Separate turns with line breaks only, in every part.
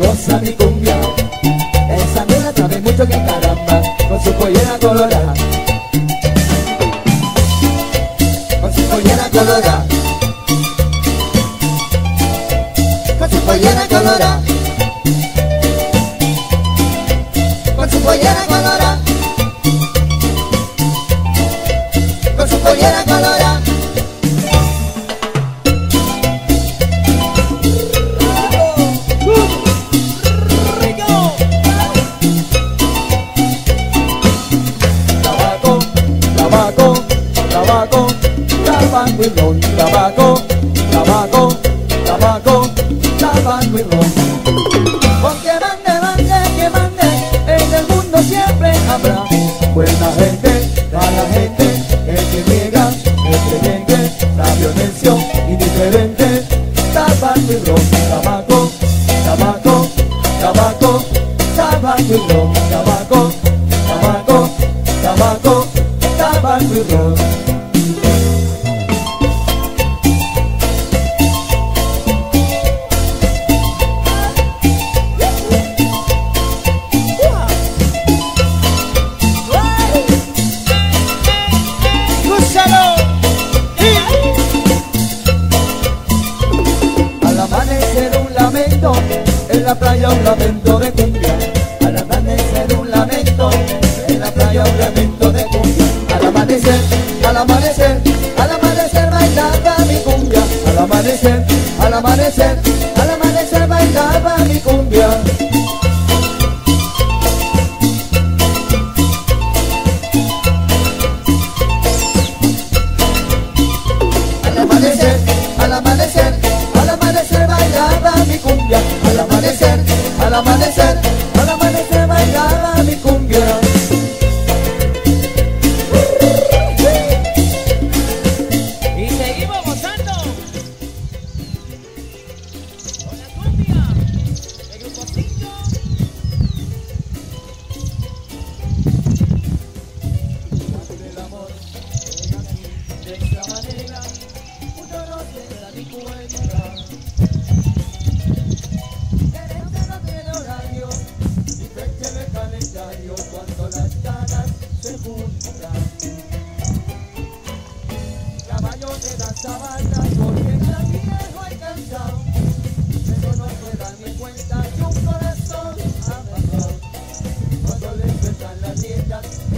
goza mi cumbia. Esa nena sabe mucho que caramba Con su pollera colorada. Con su pollera colorada. Con su pollera colorada. tabaco, tabaco, tabaco y ron, tabaco, tabaco, tabaco, tabaco y ron. Porque mande, mande, que mande, en el mundo siempre habrá buena gente. with go. amanecer, al amanecer. I've seen it.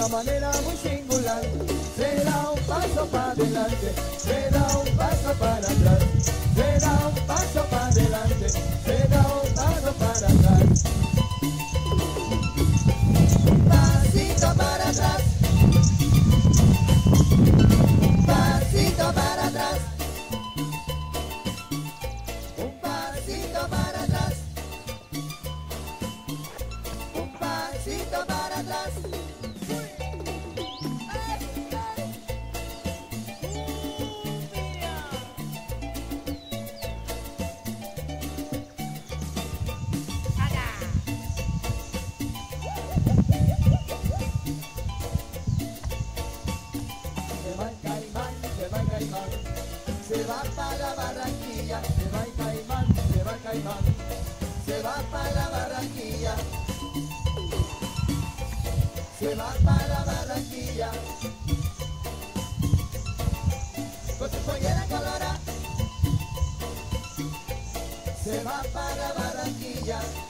una manera muy singular. Se da un paso para adelante, se da un paso para atrás, se da un paso se va para la Barranquilla, se va para la Barranquilla, con su pollera colorada, se va para
la
Barranquilla.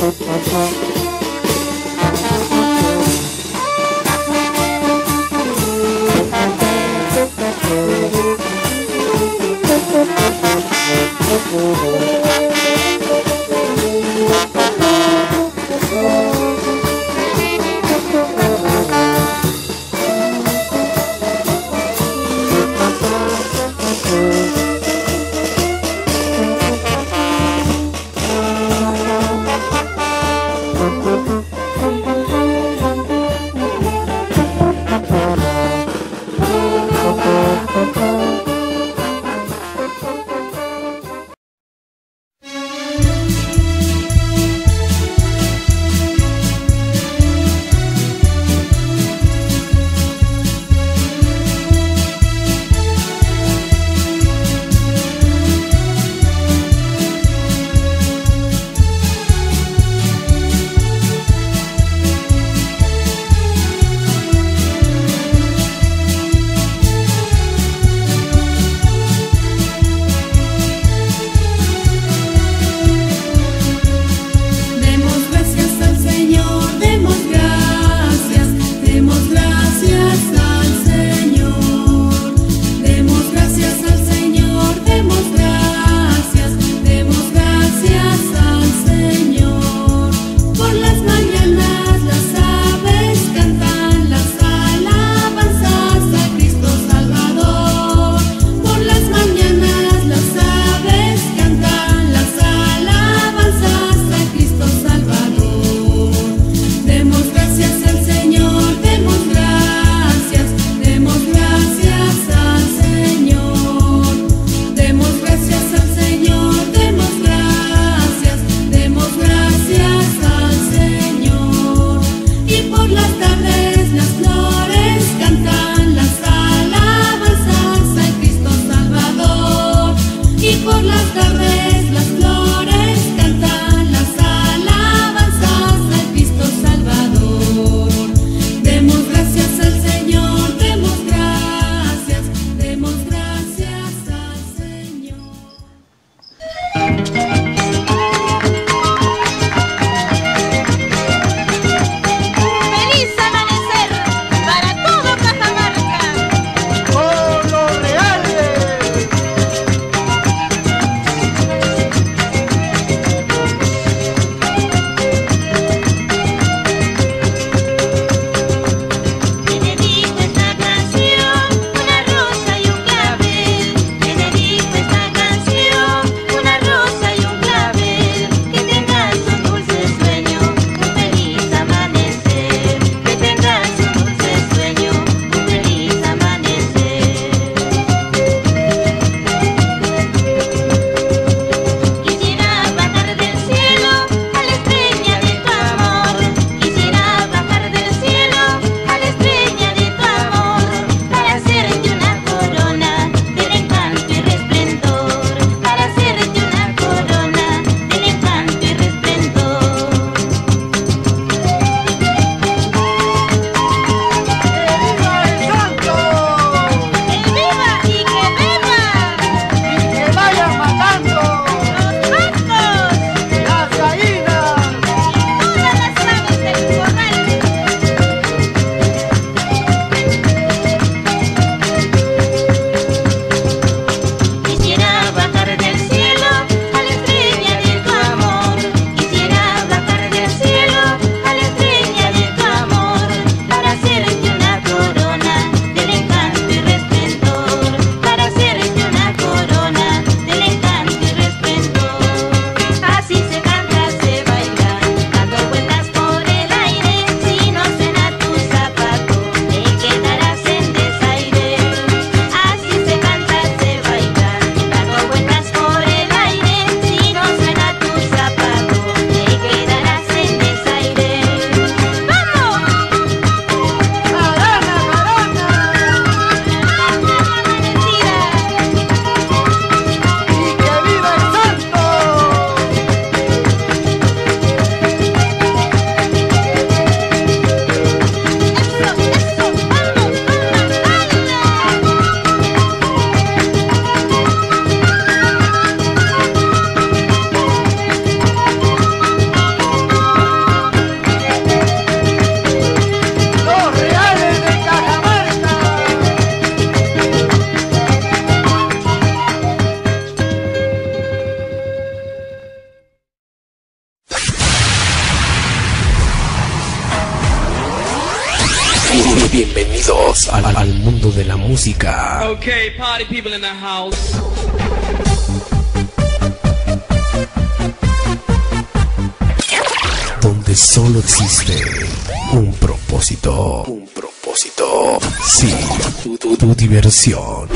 ハハハ。
donde solo existe un propósito. Un propósito. Sí, tu, tu, tu diversión.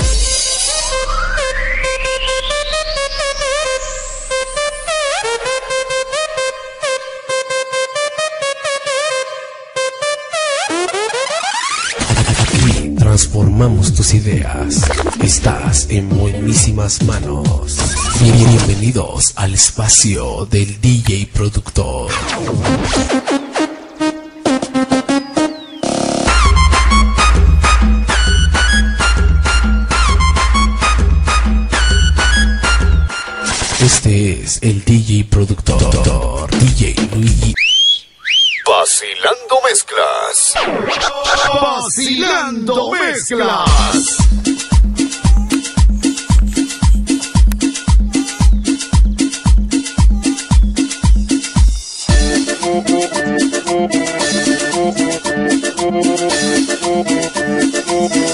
transformamos tus ideas. Estás en buenísimas manos. Bienvenidos al espacio del DJ productor. Este es el DJ productor, DJ Luigi.
Vacilando mezclas. Vacilando mezclas.
Thank you.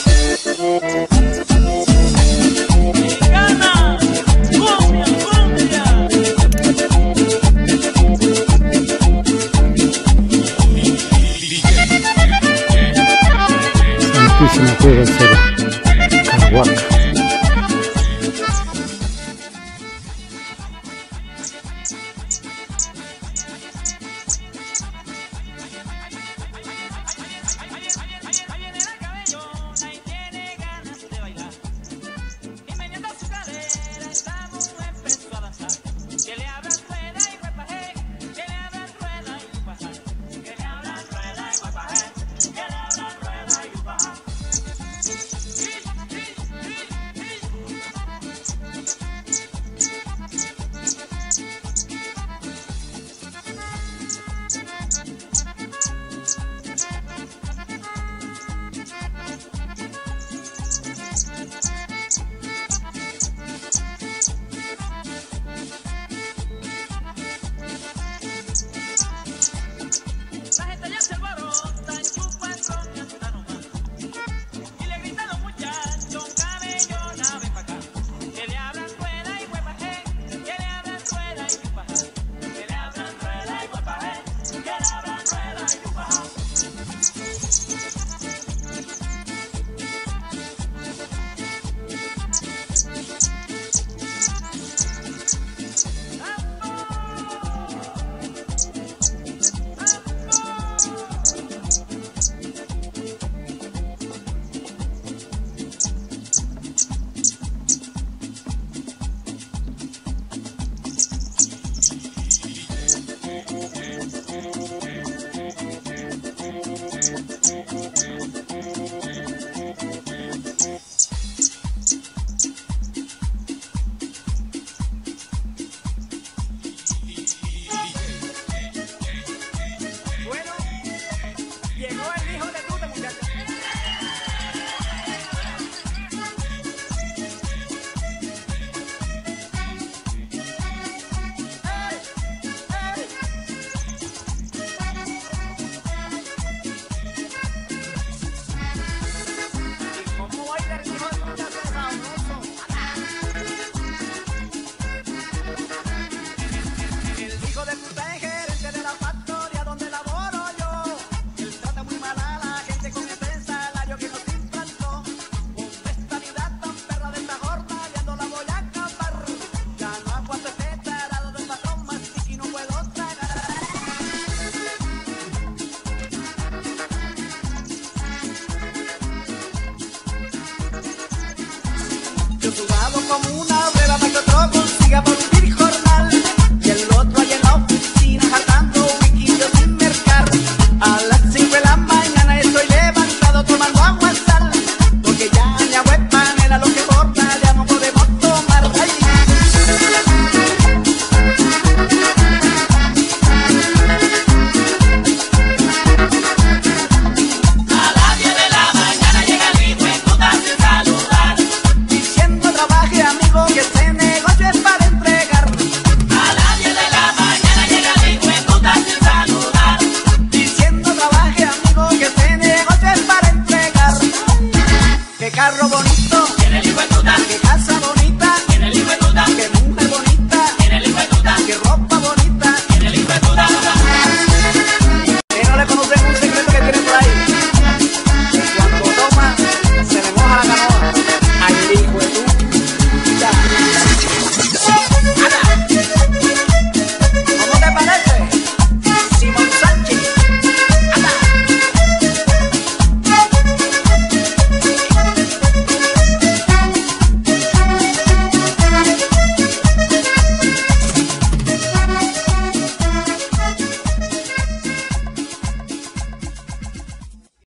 Just